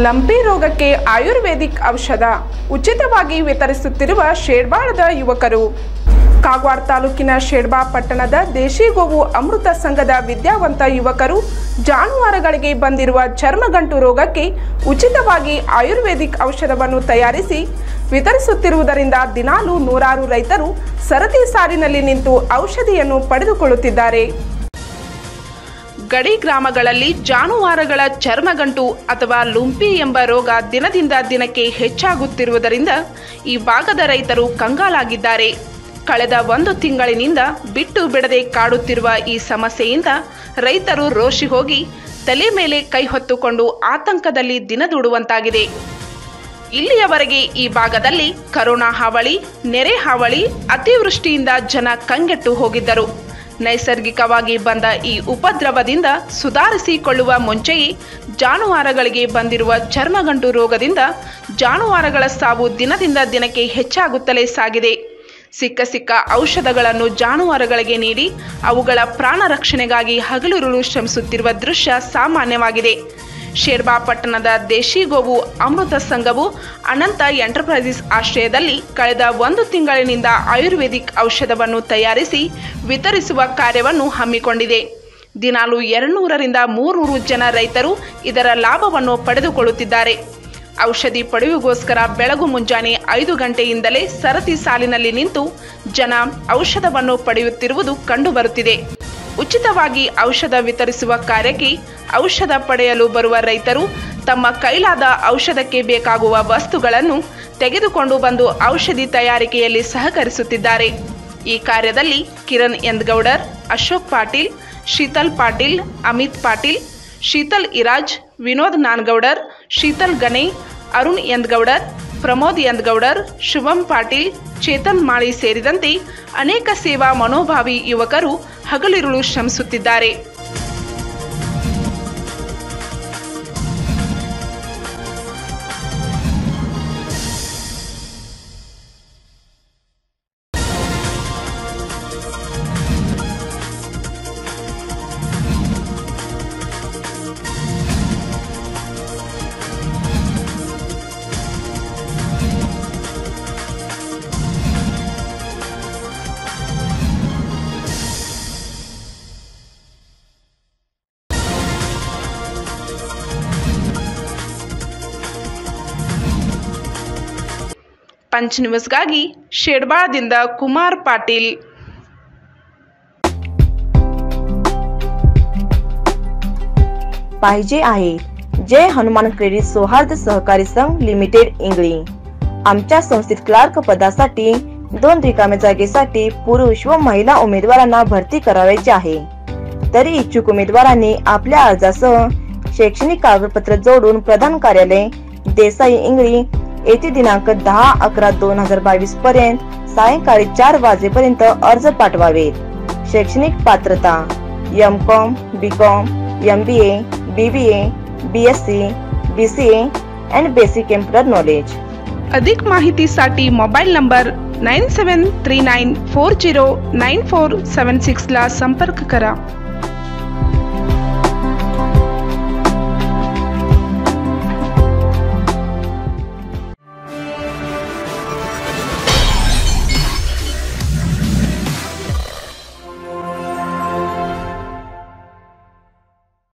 Lumpy ರೋಗಕ್ಕೆ ಆಯುರ್ವೇದಿಕ್ ಔಷಧ ಉಚಿತವಾಗಿ ವಿತರಿಸುತ್ತಿರುವ ಶೇಡ್ಬಾಳದ ಯುವಕರು. ಕಾಗವಾಡ ತಾಲೂಕಿನ ಶೇಡ್ಬಾ ಪಟ್ಟಣದ ದೇಶಿ ಗೋವು ಅಮೃತ ಸಂಘದ ವಿದ್ಯಾವಂತ ಯುವಕರು ಜಾನುವಾರುಗಳಿಗೆ ಬಂದಿರುವ ಚರ್ಮಗಂಟು ರೋಗಕ್ಕೆ ಉಚಿತವಾಗಿ ಆಯುರ್ವೇದಿಕ್ ಔಷಧವನ್ನು ತಯಾರಿಸಿ ವಿತರಿಸುತ್ತಿರುವುದರಿಂದ ದಿನಾಲು ನೂರಾರು ರೈತರು ಸರತಿ ಸಾಲಿನಲ್ಲಿ ನಿಂತು ಔಷಧಿಯನ್ನು ಪಡೆದುಕೊಳ್ಳುತ್ತಿದ್ದಾರೆ. ಗಡಿ ಗ್ರಾಮಗಳಲ್ಲಿ ಜಾನುವಾರುಗಳ ಚರ್ಮಗಂಟು ಅಥವಾ ಲುಂಪಿ ಎಂಬ ರೋಗ ದಿನದಿಂದ ದಿನಕ್ಕೆ ಹೆಚ್ಚಾಗುತ್ತಿರುವುದರಿಂದ ಈ ಭಾಗದ ರೈತರು ಕಂಗಾಲಾಗಿದ್ದಾರೆ. ಕಳೆದ ಒಂದು ತಿಂಗಳಿನಿಂದ ಬಿಟ್ಟು ಬಿಡದೆ ಕಾಡುತ್ತಿರುವ ಈ ಸಮಸ್ಯೆಯಿಂದ ರೈತರು ರೋಷಿ ಹೋಗಿ ತಲೆ ಮೇಲೆ ಕೈ ಹೊತ್ತುಕೊಂಡು ಆತಂಕದಲ್ಲಿ ದಿನದೂಡುವಂತಾಗಿದೆ. ಇಲ್ಲಿಯವರೆಗೆ ಈ ಭಾಗದಲ್ಲಿ ಕರೋನಾ ಹಾವಳಿ, ನೆರೆ ಹಾವಳಿ ಅತಿವೃಷ್ಟಿಯಿಂದ ಜನ ಕಂಗೆಟ್ಟು ಹೋಗಿದ್ದರು. ನೈಸರ್ಗಿಕವಾಗಿ ಬಂದ ಈ ಉಪದ್ರವದಿಂದ ಸುಧಾರಿಸಿಕೊಳ್ಳುವ ಮುಂಚೆಯೇ ಜಾನುವಾರುಗಳಿಗೆ ಬಂದಿರುವ ಚರ್ಮಗಂಟು ರೋಗದಿಂದ ಜಾನುವಾರುಗಳ ಸಾವು ದಿನದಿಂದ ದಿನಕ್ಕೆ ಹೆಚ್ಚಾಗುತ್ತಲೇ ಸಾಗಿದೆ. ಸಿಕ್ಕ ಸಿಕ್ಕ ಔಷಧಗಳನ್ನು ಜಾನುವಾರುಗಳಿಗೆ ನೀಡಿ ಅವುಗಳ ಪ್ರಾಣ ರಕ್ಷಣೆಗಾಗಿ ಹಗಲಿರುಳು ಶ್ರಮಿಸುತ್ತಿರುವ ದೃಶ್ಯ ಸಾಮಾನ್ಯವಾಗಿದೆ. ಶೇರ್ಬಾ ಪಟ್ಟಣದ ದೇಶಿ ಗೋವು ಅಮೃತ ಸಂಘವು ಅನಂತ ಎಂಟರ್ಪ್ರೈಸಸ್ ಆಶ್ರಯದಲ್ಲಿ ಕಳೆದ ಒಂದು ತಿಂಗಳಿನಿಂದ ಆಯುರ್ವೇದಿಕ್ ಔಷಧವನ್ನು ತಯಾರಿಸಿ ವಿತರಿಸುವ ಕಾರ್ಯವನ್ನು ಹಮ್ಮಿಕೊಂಡಿದೆ. ದಿನಾಲು ಎರಡುನೂರರಿಂದ ಮೂರ್ನೂರು ಜನ ರೈತರು ಇದರ ಲಾಭವನ್ನು ಪಡೆದುಕೊಳ್ಳುತ್ತಿದ್ದಾರೆ. ಔಷಧಿ ಪಡೆಯುವಗೋಸ್ಕರ ಬೆಳಗು ಮುಂಜಾನೆ ಐದು ಗಂಟೆಯಿಂದಲೇ ಸರತಿ ಸಾಲಿನಲ್ಲಿ ನಿಂತು ಜನ ಔಷಧವನ್ನು ಪಡೆಯುತ್ತಿರುವುದು ಕಂಡುಬರುತ್ತಿದೆ. ಉಚಿತವಾಗಿ ಔಷಧ ವಿತರಿಸುವ ಕಾರ್ಯಕ್ಕೆ ಔಷಧ ಪಡೆಯಲು ಬರುವ ರೈತರು ತಮ್ಮ ಕೈಲಾದ ಔಷಧಕ್ಕೆ ಬೇಕಾಗುವ ವಸ್ತುಗಳನ್ನು ತೆಗೆದುಕೊಂಡು ಬಂದು ಔಷಧಿ ತಯಾರಿಕೆಯಲ್ಲಿ ಸಹಕರಿಸುತ್ತಿದ್ದಾರೆ. ಈ ಕಾರ್ಯದಲ್ಲಿ ಕಿರಣ್ ಯಂದಗೌಡರ್, ಅಶೋಕ್ ಪಾಟೀಲ್, ಶೀತಲ್ ಪಾಟೀಲ್, ಅಮಿತ್ ಪಾಟೀಲ್, ಶೀತಲ್ ಇರಾಜ್, ವಿನೋದ್ ನಾನ್ಗೌಡರ್, ಶೀತಲ್ ಗಣೆ ಅರುಣ್ ಯಂದಗೌಡರ್ ಪ್ರಮೋದ್ ಯಂದ್ಗೌಡರ್ ಶುಭಂ ಪಾಟೀಲ್ ಚೇತನ್ ಮಾಳಿ ಸೇರಿದಂತೆ ಅನೇಕ ಸೇವಾ ಮನೋಭಾವಿ ಯುವಕರು ಹಗಲಿರುಳು ಶ್ರಮಿಸುತ್ತಿದ್ದಾರೆ. पंचनिवसगागी शेडबाळदिंद कुमार पाटील पाहिजे आहे. जय हनुमान क्रेडिट सौहार्द सहकारी संघ लिमिटेड इंगळी. आमच्या संस्थेत क्लार्क पदासाठी दोन रिकाम्या जागेसाठी पुरुष व महिला उमेदवारांना भरती करावायची आहे. तरी इच्छुक उमेदवारांनी आपल्या अर्जासह शैक्षणिक कागदपत्र जोडून प्रधान कार्यालय देसाई इंगळी येथे दिनांक दहा अकरा दोन हजार बावीस पर्यंत सायंकाळी चार वाजेपर्यंत अर्ज पाठवावेत. शैक्षणिक पात्रता M Com B Com M B A B B A B S C B C A and basic computer knowledge अधिक माहितीसाठी mobile number nine seven three nine four zero nine four seven सिक्सला संपर्क करा.